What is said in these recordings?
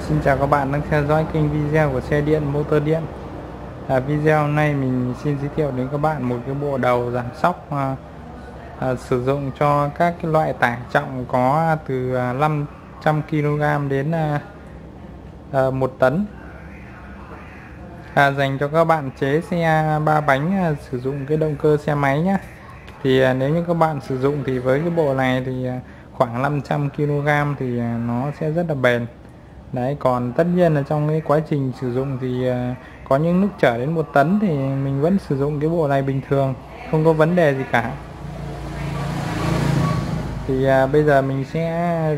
Vâng, xin chào các bạn đang theo dõi kênh video của xe điện motor điện. À, video hôm nay mình xin giới thiệu đến các bạn một cái bộ đầu giảm sóc à, à, sử dụng cho các cái loại tải trọng có từ à, 500 kg đến à, à, 1 tấn. À, dành cho các bạn chế xe ba bánh à, sử dụng cái động cơ xe máy nhé thì à, nếu như các bạn sử dụng thì với cái bộ này thì à, khoảng 500 kg thì à, nó sẽ rất là bền đấy còn tất nhiên là trong cái quá trình sử dụng thì à, có những lúc trở đến một tấn thì mình vẫn sử dụng cái bộ này bình thường không có vấn đề gì cả. Thì à, bây giờ mình sẽ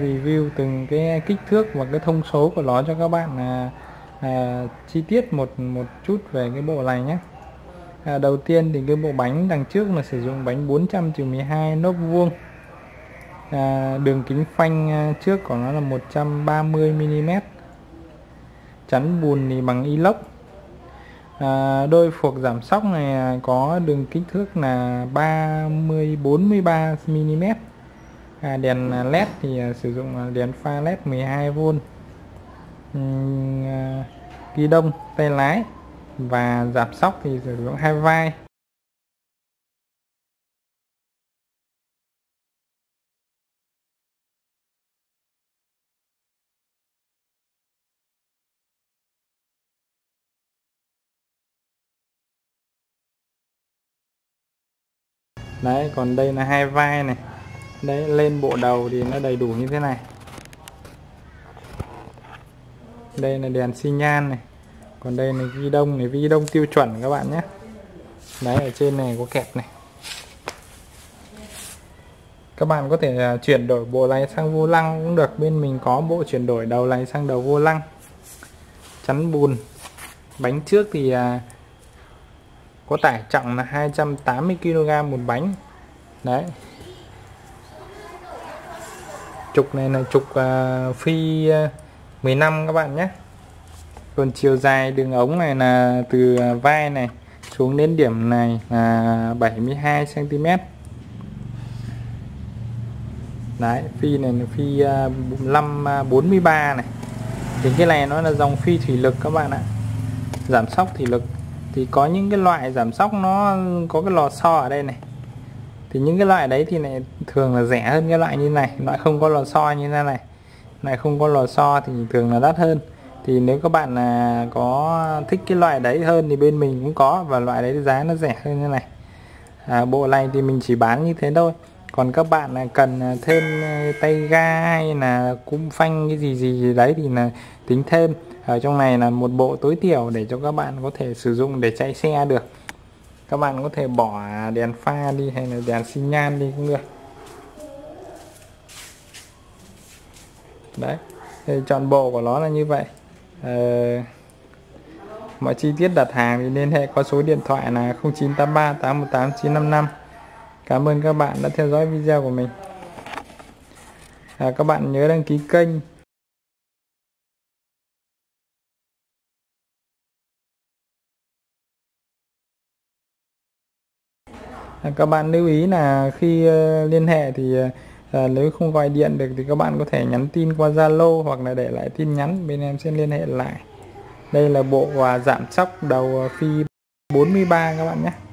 review từng cái kích thước và cái thông số của nó cho các bạn à, à, chi tiết một một chút về cái bộ này nhé. À, đầu tiên thì cái bộ bánh đằng trước là sử dụng bánh 400 12 nốt vuông à, đường kính phanh à, trước của nó là 130 mm chắn bùn thì bằng inox. À, đôi phuộc giảm sóc này à, có đường kích thước là 30 43 mm à, đèn à, led thì sử dụng đèn pha led 12V uhm, ghi đông tay lái và giảm sóc thì sử dụng hai vai. Đấy, còn đây là hai vai này. Đấy, lên bộ đầu thì nó đầy đủ như thế này. Đây là đèn xi nhan này. Còn đây là ghi đông này vi đông tiêu chuẩn các bạn nhé. Đấy, ở trên này có kẹp này. Các bạn có thể à, chuyển đổi bộ này sang vô lăng cũng được. Bên mình có bộ chuyển đổi đầu này sang đầu vô lăng. Chắn bùn. Bánh trước thì à, có tải trọng là 280 kg một bánh. Đấy. Trục này là trục uh, phi à, uh, 15 các bạn nhé. Còn chiều dài đường ống này là từ à, vai này xuống đến điểm này là 72 cm đấy phi này là phi uh, 5 43 này. Thì cái này nó là dòng phi thủy lực các bạn ạ. Giảm sóc thủy lực thì có những cái loại giảm sóc nó có cái lò xo ở đây này. Thì những cái loại đấy thì này thường là rẻ hơn cái loại như này. Loại không có lò xo như thế này. Này không có lò xo thì thường là đắt hơn. Thì nếu các bạn là có thích cái loại đấy hơn thì bên mình cũng có và loại đấy giá nó rẻ hơn như này. À, bộ này thì mình chỉ bán như thế thôi còn các bạn cần à, thêm à, tay ga hay là cung phanh cái gì gì đấy thì là tính thêm. Ở trong này là một bộ tối thiểu để cho các bạn có thể sử dụng để chạy xe được. Các bạn có thể bỏ đèn pha đi hay là đèn xi nhan đi cũng được. Đấy thì chọn bộ của nó là như vậy. Ờ, mọi chi tiết đặt hàng thì liên hệ qua số điện thoại là 0983 818 955 Cảm ơn các bạn đã theo dõi video của mình. À, các bạn nhớ đăng ký kênh. À, các bạn lưu ý là khi uh, liên hệ thì uh, nếu không gọi điện được thì các bạn có thể nhắn tin qua Zalo hoặc là để lại tin nhắn bên em sẽ liên hệ lại. Đây là bộ quà giảm sóc đầu ờ, phi 43 các bạn nhé.